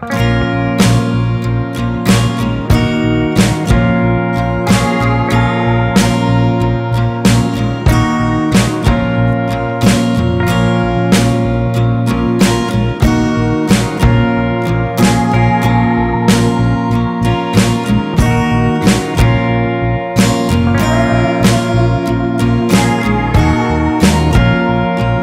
Bye.